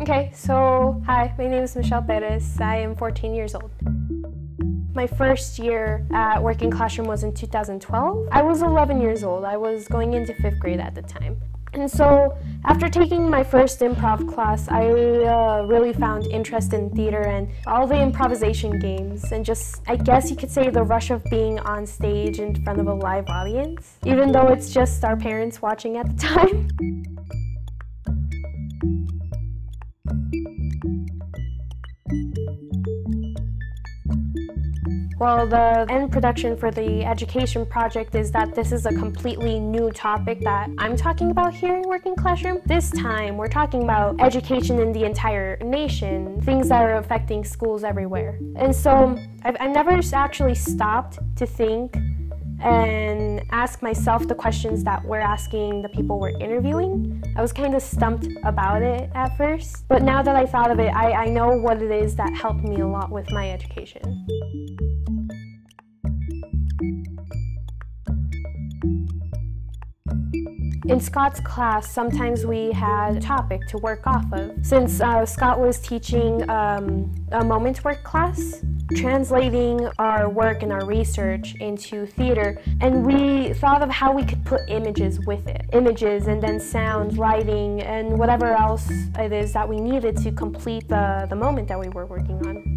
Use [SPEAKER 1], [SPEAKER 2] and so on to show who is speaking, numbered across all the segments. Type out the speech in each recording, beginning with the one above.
[SPEAKER 1] Okay, so hi, my name is Michelle Perez. I am 14 years old. My first year at Working Classroom was in 2012. I was 11 years old. I was going into fifth grade at the time. And so, after taking my first improv class, I uh, really found interest in theater and all the improvisation games, and just, I guess you could say, the rush of being on stage in front of a live audience, even though it's just our parents watching at the time. Well, the end production for the education project is that this is a completely new topic that I'm talking about here in Working Classroom. This time, we're talking about education in the entire nation, things that are affecting schools everywhere. And so, I've, I've never actually stopped to think and ask myself the questions that we're asking the people we're interviewing. I was kind of stumped about it at first, but now that I thought of it, I, I know what it is that helped me a lot with my education. In Scott's class, sometimes we had a topic to work off of. Since uh, Scott was teaching um, a moment work class, translating our work and our research into theater, and we thought of how we could put images with it. Images and then sound, lighting, and whatever else it is that we needed to complete the, the moment that we were working on.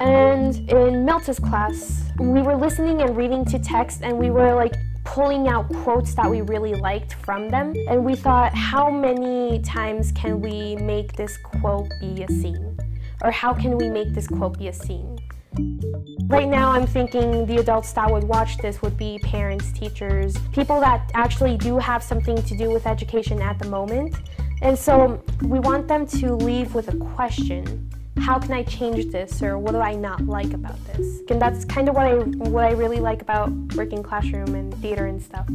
[SPEAKER 1] And in Melta's class, we were listening and reading to text and we were like pulling out quotes that we really liked from them. And we thought, how many times can we make this quote be a scene? Or how can we make this quote be a scene? Right now, I'm thinking the adults that would watch this would be parents, teachers, people that actually do have something to do with education at the moment. And so we want them to leave with a question how can I change this or what do I not like about this? And that's kind of what I what I really like about working classroom and theater and stuff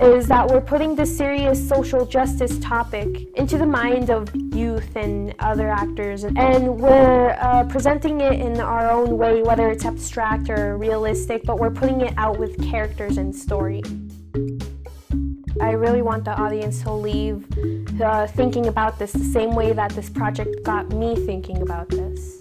[SPEAKER 1] is that we're putting this serious social justice topic into the mind of youth and other actors and we're uh, presenting it in our own way whether it's abstract or realistic but we're putting it out with characters and story. I really want the audience to leave uh, thinking about this the same way that this project got me thinking about this.